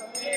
love me.